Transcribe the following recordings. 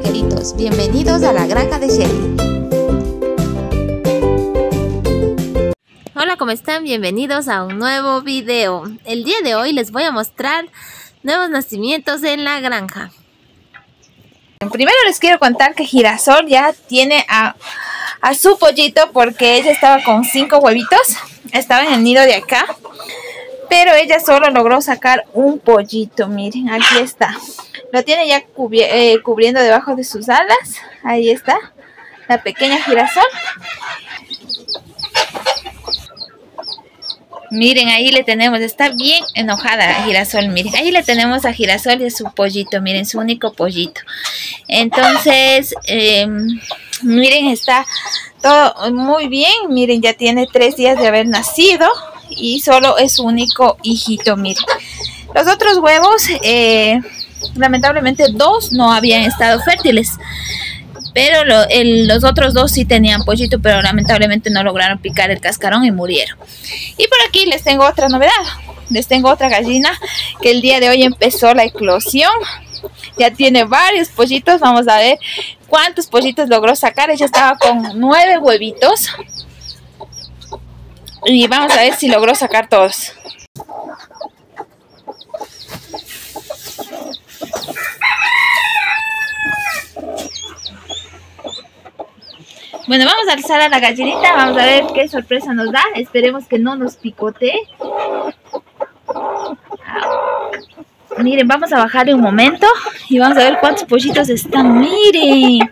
angelitos, bienvenidos a la granja de Shelly. Hola, ¿cómo están? Bienvenidos a un nuevo video. El día de hoy les voy a mostrar nuevos nacimientos en la granja. Primero les quiero contar que Girasol ya tiene a, a su pollito porque ella estaba con cinco huevitos. Estaba en el nido de acá. Pero ella solo logró sacar un pollito, miren, aquí está. Lo tiene ya eh, cubriendo debajo de sus alas. Ahí está, la pequeña girasol. Miren, ahí le tenemos, está bien enojada la girasol, miren. Ahí le tenemos a girasol y a su pollito, miren, su único pollito. Entonces, em, miren, está todo muy bien. Miren, ya tiene tres días de haber nacido y solo es su único hijito, miren. Los otros huevos, eh, lamentablemente dos no habían estado fértiles. Pero los otros dos sí tenían pollito, pero lamentablemente no lograron picar el cascarón y murieron. Y por aquí les tengo otra novedad. Les tengo otra gallina que el día de hoy empezó la eclosión. Ya tiene varios pollitos. Vamos a ver cuántos pollitos logró sacar. Ella estaba con nueve huevitos. Y vamos a ver si logró sacar todos. Bueno, vamos a alzar a la gallinita, vamos a ver qué sorpresa nos da. Esperemos que no nos picote. Miren, vamos a bajarle un momento y vamos a ver cuántos pollitos están. Miren.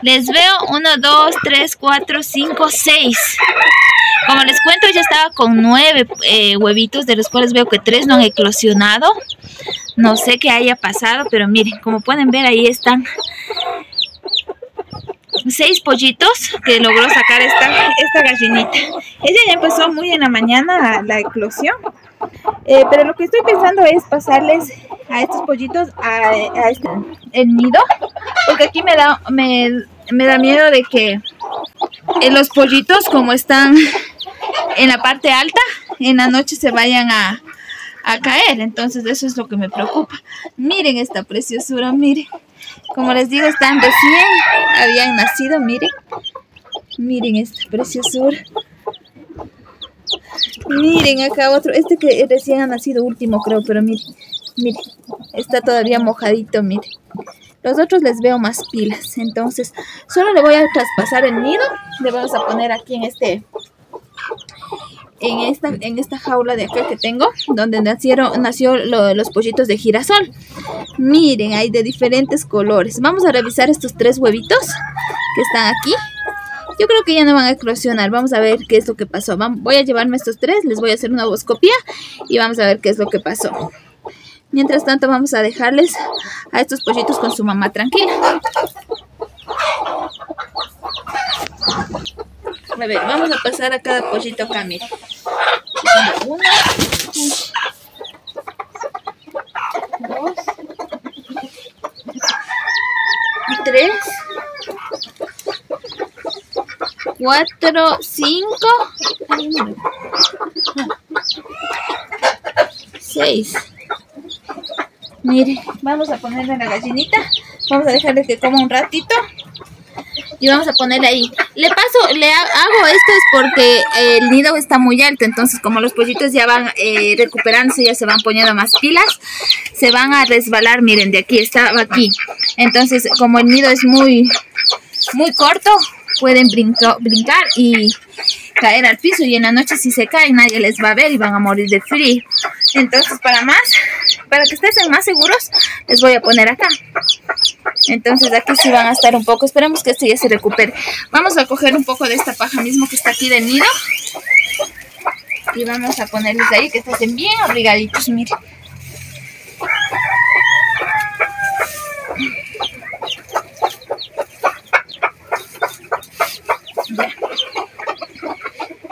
Les veo 1, 2, 3, 4, 5, 6. Como les cuento, ya estaba con 9 eh, huevitos, de los cuales veo que 3 no han eclosionado. No sé qué haya pasado, pero miren, como pueden ver, ahí están 6 pollitos que logró sacar esta, esta gallinita. Ella ya empezó muy en la mañana la eclosión. Eh, pero lo que estoy pensando es pasarles a estos pollitos a, este, el nido. Porque aquí me da, me, me da miedo de que en los pollitos como están en la parte alta, en la noche se vayan a, a caer. Entonces eso es lo que me preocupa. Miren esta preciosura, miren. Como les digo, están recién, habían nacido, miren. Miren esta preciosura. Miren acá otro, este que recién ha nacido último creo, pero miren, miren, está todavía mojadito, miren. Los otros les veo más pilas, entonces solo le voy a traspasar el nido. Le vamos a poner aquí en este en esta, en esta jaula de acá que tengo, donde nacieron, nació los pollitos de girasol. Miren, hay de diferentes colores. Vamos a revisar estos tres huevitos que están aquí. Yo creo que ya no van a eclosionar. Vamos a ver qué es lo que pasó. voy a llevarme estos tres, les voy a hacer una boscopía y vamos a ver qué es lo que pasó. Mientras tanto vamos a dejarles a estos pollitos con su mamá tranquila. A ver, vamos a pasar a cada pollito acá, miren. Uno, dos, tres, cuatro, cinco, seis. Mire, vamos a ponerle la gallinita. Vamos a dejarle que coma un ratito y vamos a ponerle ahí. Le paso, le hago esto es porque el nido está muy alto, entonces como los pollitos ya van eh, recuperándose, ya se van poniendo más pilas, se van a resbalar, miren, de aquí, estaba aquí. Entonces como el nido es muy, muy corto, pueden brincar y caer al piso y en la noche si se caen nadie les va a ver y van a morir de frío. Entonces para más, para que estén más seguros, les voy a poner acá. Entonces aquí sí van a estar un poco, esperemos que esto ya se recupere. Vamos a coger un poco de esta paja mismo que está aquí del nido. Y vamos a ponerles ahí que estén bien abrigaditos, miren.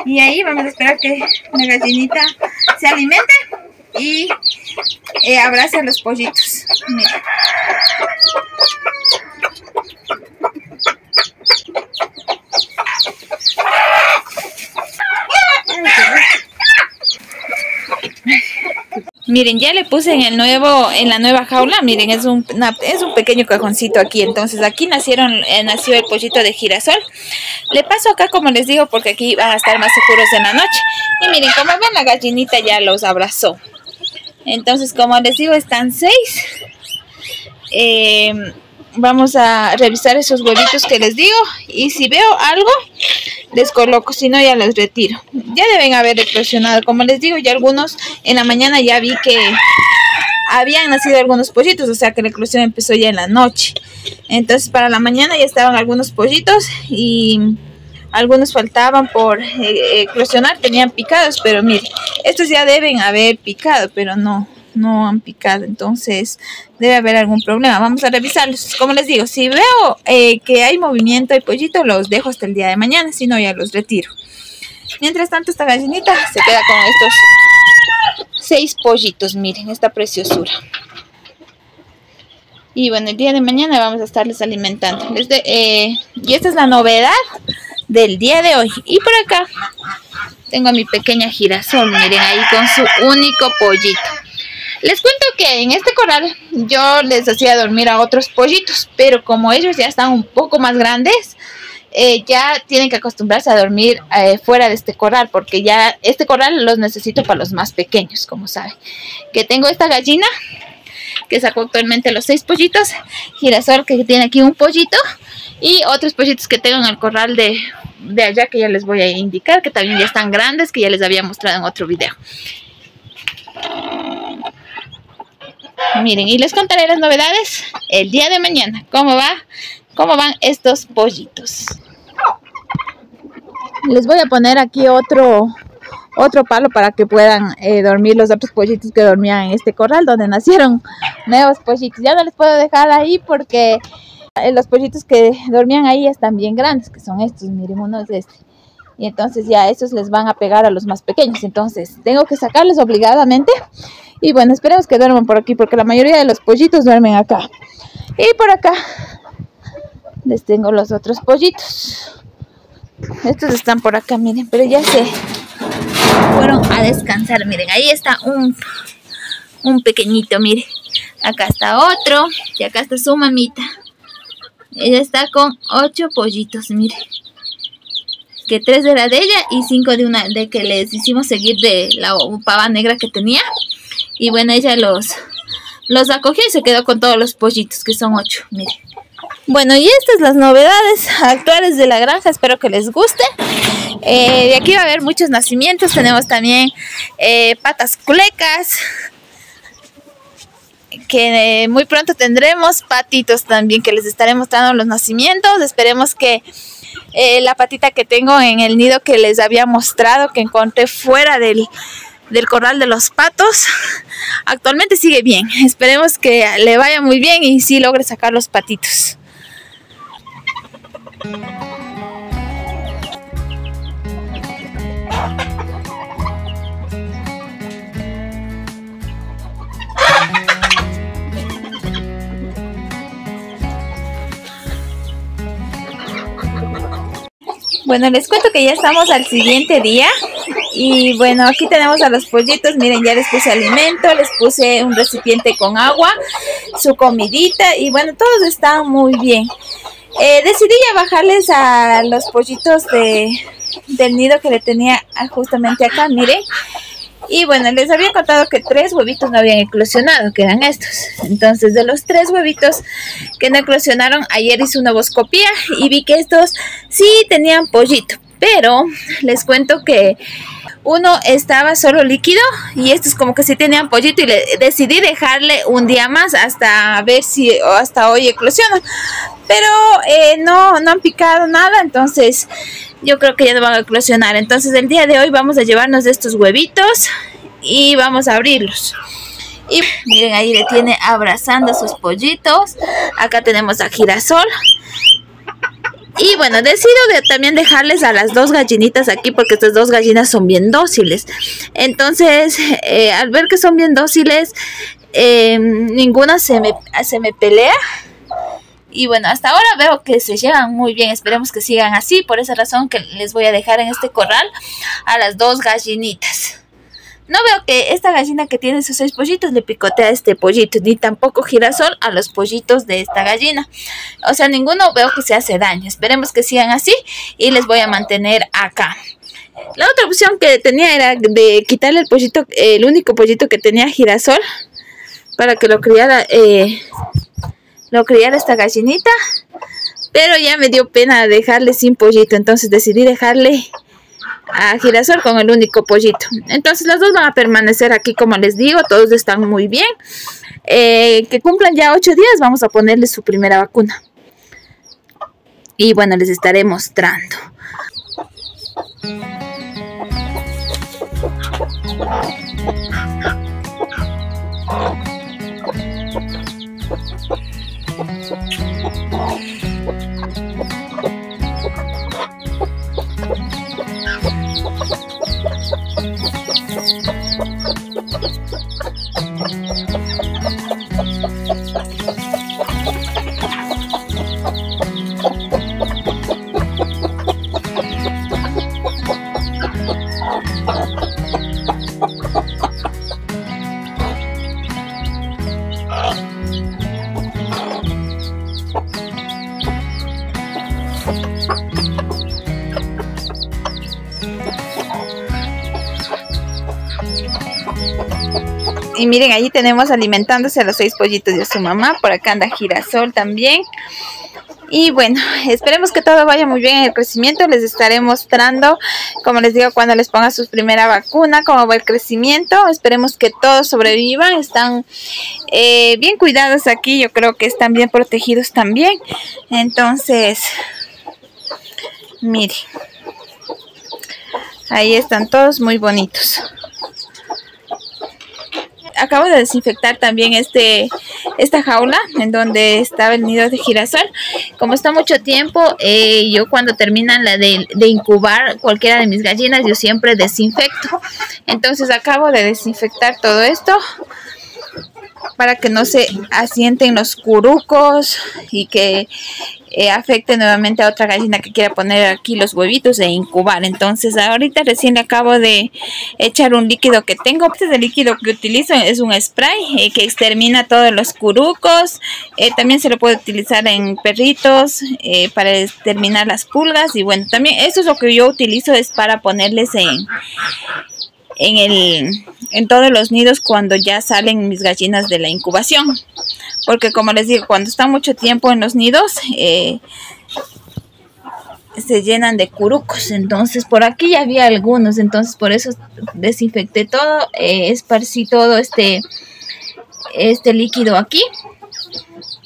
Y ahí vamos a esperar que la gallinita se alimente y eh, abrace a los pollitos. Miren. Miren, ya le puse en el nuevo, en la nueva jaula, miren, es un, es un pequeño cajoncito aquí, entonces aquí nacieron, eh, nació el pollito de girasol. Le paso acá, como les digo, porque aquí van a estar más seguros en la noche. Y miren, como ven, la gallinita ya los abrazó. Entonces, como les digo, están seis. Eh, vamos a revisar esos huevitos que les digo y si veo algo les coloco, si no ya los retiro. Ya deben haber eclosionado, como les digo, ya algunos en la mañana ya vi que habían nacido algunos pollitos, o sea que la eclosión empezó ya en la noche. Entonces para la mañana ya estaban algunos pollitos y algunos faltaban por eh, eclosionar, tenían picados, pero miren, estos ya deben haber picado, pero no, no han picado, entonces debe haber algún problema. Vamos a revisarlos. Como les digo, si veo eh, que hay movimiento y pollito, los dejo hasta el día de mañana, si no ya los retiro. Mientras tanto, esta gallinita se queda con estos seis pollitos, miren esta preciosura. Y bueno, el día de mañana vamos a estarles alimentando. Eh, y esta es la novedad del día de hoy. Y por acá tengo a mi pequeña girasol, miren ahí con su único pollito. Les cuento que en este corral yo les hacía dormir a otros pollitos, pero como ellos ya están un poco más grandes, eh, ya tienen que acostumbrarse a dormir eh, fuera de este corral, porque ya este corral los necesito para los más pequeños, como saben. Que tengo esta gallina que sacó actualmente los seis pollitos, girasol que tiene aquí un pollito y otros pollitos que tengo en el corral de, de allá que ya les voy a indicar, que también ya están grandes, que ya les había mostrado en otro video. Miren, y les contaré las novedades el día de mañana. ¿Cómo va? ¿Cómo van estos pollitos? Les voy a poner aquí otro otro palo para que puedan eh, dormir los otros pollitos que dormían en este corral donde nacieron nuevos pollitos. Ya no les puedo dejar ahí porque los pollitos que dormían ahí están bien grandes, que son estos, miren, uno es este. Y entonces ya esos les van a pegar a los más pequeños. Entonces tengo que sacarles obligadamente y bueno, esperemos que duerman por aquí porque la mayoría de los pollitos duermen acá. Y por acá les tengo los otros pollitos. Estos están por acá, miren, pero ya se fueron a descansar. Miren, ahí está un, un pequeñito, miren. Acá está otro y acá está su mamita. Ella está con ocho pollitos, miren. Que tres era de ella y cinco de una de que les hicimos seguir de la pava negra que tenía. Y bueno, ella los, los acogió y se quedó con todos los pollitos, que son ocho, miren. Bueno, y estas las novedades actuales de la granja, espero que les guste. Eh, de aquí va a haber muchos nacimientos, tenemos también eh, patas culecas, que muy pronto tendremos patitos también que les estaré mostrando los nacimientos. Esperemos que eh, la patita que tengo en el nido que les había mostrado, que encontré fuera del, del corral de los patos actualmente sigue bien. Esperemos que le vaya muy bien y sí logre sacar los patitos. Bueno, les cuento que ya estamos al siguiente día y bueno, aquí tenemos a los pollitos, miren, ya les puse alimento, les puse un recipiente con agua, su comidita y bueno, todos están muy bien. Eh, decidí ya bajarles a los pollitos de, del nido que le tenía justamente acá, miren. Y bueno, les había contado que tres huevitos no habían eclosionado, que eran estos. Entonces, de los tres huevitos que no eclosionaron, ayer hice una boscopía y vi que estos sí tenían pollito. Pero les cuento que uno estaba solo líquido y estos como que sí tenían pollito y le decidí dejarle un día más hasta ver si hasta hoy eclosionan. Pero eh, no, no han picado nada, entonces yo creo que ya no van a eclosionar. Entonces el día de hoy vamos a llevarnos estos huevitos y vamos a abrirlos. Y miren, ahí le tiene abrazando sus pollitos. Acá tenemos a girasol. Y bueno, decido también dejarles a las dos gallinitas aquí porque estas dos gallinas son bien dóciles. Entonces, eh, al ver que son bien dóciles, eh, ninguna se me, se me pelea. Y bueno, hasta ahora veo que se llevan muy bien. Esperemos que sigan así. Por esa razón que les voy a dejar en este corral a las dos gallinitas. No veo que esta gallina que tiene sus seis pollitos le picotea a este pollito, ni tampoco girasol a los pollitos de esta gallina. O sea, ninguno veo que se hace daño. Esperemos que sigan así y les voy a mantener acá. La otra opción que tenía era de quitarle el pollito, el único pollito que tenía girasol, para que lo criara, eh, lo criara esta gallinita. Pero ya me dio pena dejarle sin pollito, entonces decidí dejarle a girasol con el único pollito. Entonces los dos van a permanecer aquí como les digo, todos están muy bien. Eh, que cumplan ya ocho días, vamos a ponerles su primera vacuna. Y bueno, les estaré mostrando. Y miren, allí tenemos alimentándose a los seis pollitos de su mamá. Por acá anda girasol también. Y bueno, esperemos que todo vaya muy bien en el crecimiento. Les estaré mostrando, como les digo, cuando les ponga su primera vacuna, cómo va el crecimiento. Esperemos que todos sobrevivan. Están eh, bien cuidados aquí. Yo creo que están bien protegidos también. Entonces, miren. Ahí están todos muy bonitos acabo de desinfectar también este esta jaula en donde estaba el nido de girasol. Como está mucho tiempo, eh, yo cuando terminan la de, de, incubar cualquiera de mis gallinas, yo siempre desinfecto. Entonces acabo de desinfectar todo esto para que no se asienten los curucos y que eh, afecte nuevamente a otra gallina que quiera poner aquí los huevitos e incubar. Entonces ahorita recién le acabo de echar un líquido que tengo. Este líquido que utilizo es un spray eh, que extermina todos los curucos. Eh, también se lo puede utilizar en perritos para exterminar las pulgas. Y bueno, también eso es lo que yo utilizo es para ponerles en, en, el, en todos los nidos cuando ya salen mis gallinas de la incubación. Porque como les digo, cuando están mucho tiempo en los nidos, eh, se llenan de curucos. Entonces por aquí ya había algunos, entonces por eso desinfecté todo, eh, esparcí todo este, este líquido aquí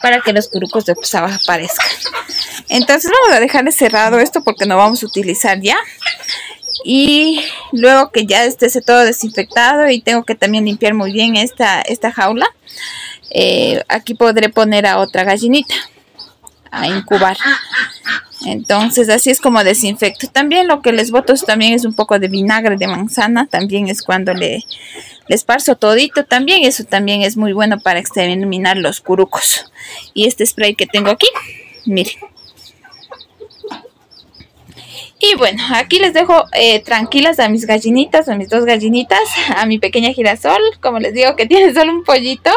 para que los curucos de aparezcan. Entonces vamos a dejarle cerrado esto porque no vamos a utilizar ya y luego que ya esté todo desinfectado y tengo que también limpiar muy bien esta, esta jaula eh, aquí podré poner a otra gallinita a incubar. Entonces así es como desinfecto. También lo que les boto también es un poco de vinagre de manzana también es cuando le, le esparzo todito. También eso también es muy bueno para exterminar los curucos. Y este spray que tengo aquí miren y bueno, aquí les dejo eh, tranquilas a mis gallinitas, a mis dos gallinitas, a mi pequeña girasol, como les digo que tiene solo un pollito,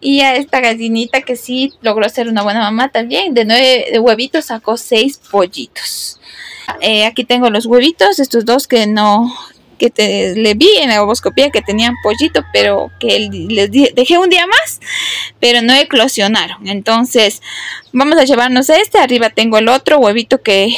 y a esta gallinita que sí logró ser una buena mamá también, de nueve huevitos sacó seis pollitos. Eh, aquí tengo los huevitos, estos dos que no, que te, le vi en la ovoscopía que tenían pollito, pero que les dejé un día más, pero no eclosionaron. Entonces, vamos a llevarnos este. Arriba tengo el otro huevito que,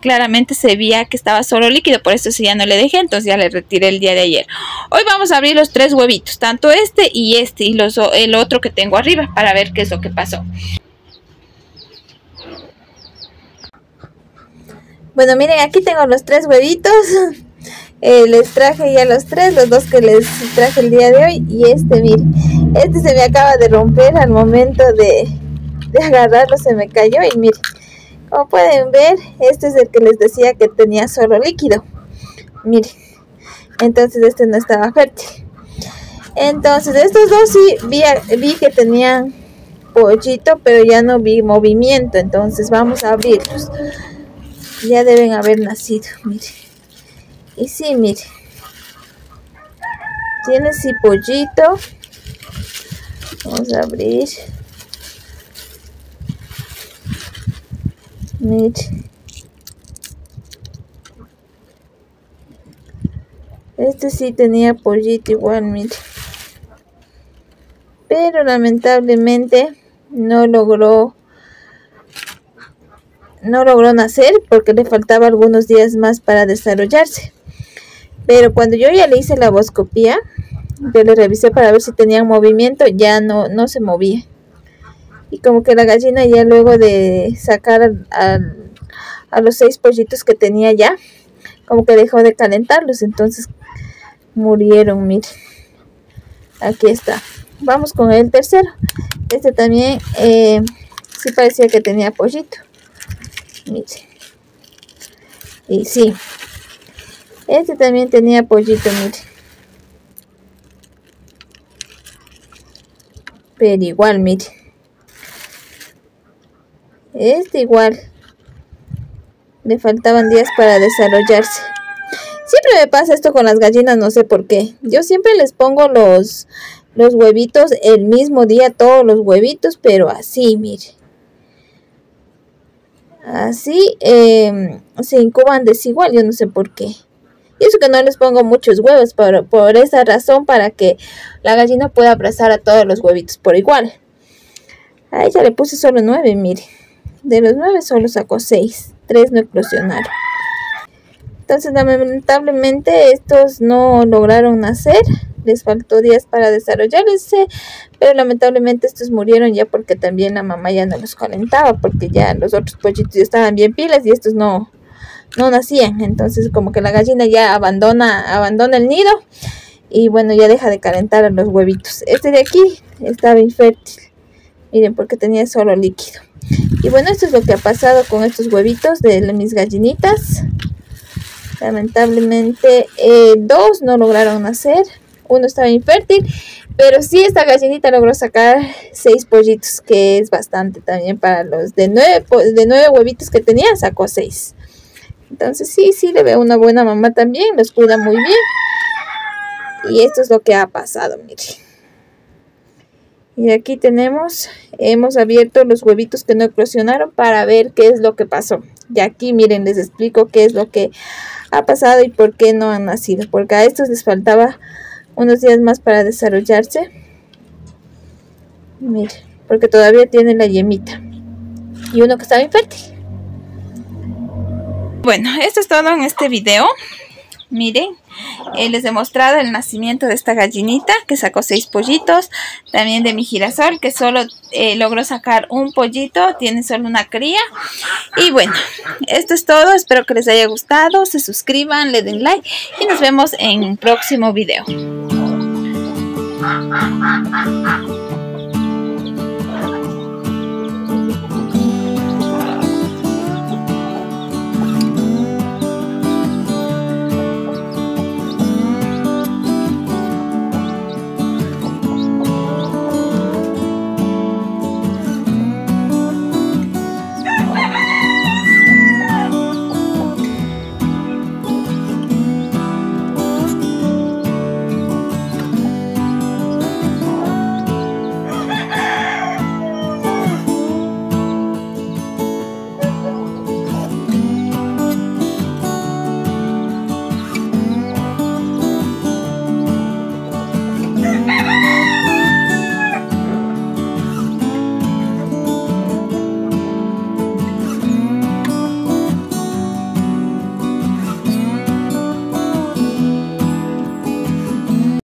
claramente se veía que estaba solo líquido, por eso sí ya no le dejé, entonces ya le retiré el día de ayer. Hoy vamos a abrir los tres huevitos, tanto este y este y los, el otro que tengo arriba para ver qué es lo que pasó. Bueno, miren, aquí tengo los tres huevitos. Eh, les traje ya los tres, los dos que les traje el día de hoy y este, miren, este se me acaba de romper al momento de, de agarrarlo, se me cayó y miren, como pueden ver, este es el que les decía que tenía solo líquido. Miren, entonces este no estaba fértil. Entonces estos dos sí vi, vi que tenían pollito, pero ya no vi movimiento. Entonces vamos a abrirlos. Ya deben haber nacido, miren. Y sí, miren. Tiene sí pollito. Vamos a abrir. Mire. Este sí tenía pollito igual, mire. Pero lamentablemente no logró no logró nacer porque le faltaba algunos días más para desarrollarse. Pero cuando yo ya le hice la boscopía, yo le revisé para ver si tenía movimiento, ya no, no se movía. Y como que la gallina ya luego de sacar a, a los seis pollitos que tenía ya, como que dejó de calentarlos, entonces murieron, miren. Aquí está. Vamos con el tercero. Este también eh, sí parecía que tenía pollito. Miren. Y sí. Este también tenía pollito, miren. Pero igual, miren. Este igual. Le faltaban días para desarrollarse. Siempre me pasa esto con las gallinas, no sé por qué. Yo siempre les pongo los, los huevitos el mismo día, todos los huevitos, pero así, mire. Así em, se incuban desigual, yo no sé por qué. Y eso que no les pongo muchos huevos, por, por esa razón, para que la gallina pueda abrazar a todos los huevitos por igual. A ella le puse solo nueve, mire. De los nueve solo sacó seis. Tres no eclosionaron. Entonces, lamentablemente, estos no lograron nacer. Les faltó días para desarrollarse, pero lamentablemente estos murieron ya porque también la mamá ya no los calentaba, porque ya los otros pollitos ya estaban bien pilas y estos no, no nacían. Entonces, como que la gallina ya abandona, abandona el nido y bueno, ya deja de calentar a los huevitos. Este de aquí estaba infértil. Miren, porque tenía solo líquido. Y bueno, esto es lo que ha pasado con estos huevitos de mis gallinitas. Lamentablemente eh, dos no lograron nacer, uno estaba infértil, pero sí esta gallinita logró sacar seis pollitos, que es bastante también para los de nueve, de nueve huevitos que tenía, sacó seis. Entonces sí, sí le veo una buena mamá también, los cuida muy bien. Y esto es lo que ha pasado, miren. Y aquí tenemos, hemos abierto los huevitos que no eclosionaron para ver qué es lo que pasó. Y aquí miren, les explico qué es lo que ha pasado y por qué no han nacido. Porque a estos les faltaba unos días más para desarrollarse. Miren, porque todavía tienen la yemita. Y uno que estaba infértil. Bueno, esto es todo en este video. Miren, eh, les he mostrado el nacimiento de esta gallinita que sacó seis pollitos. También de mi girasol que solo eh, logró sacar un pollito, tiene solo una cría. Y bueno, esto es todo. Espero que les haya gustado. Se suscriban, le den like y nos vemos en un próximo video.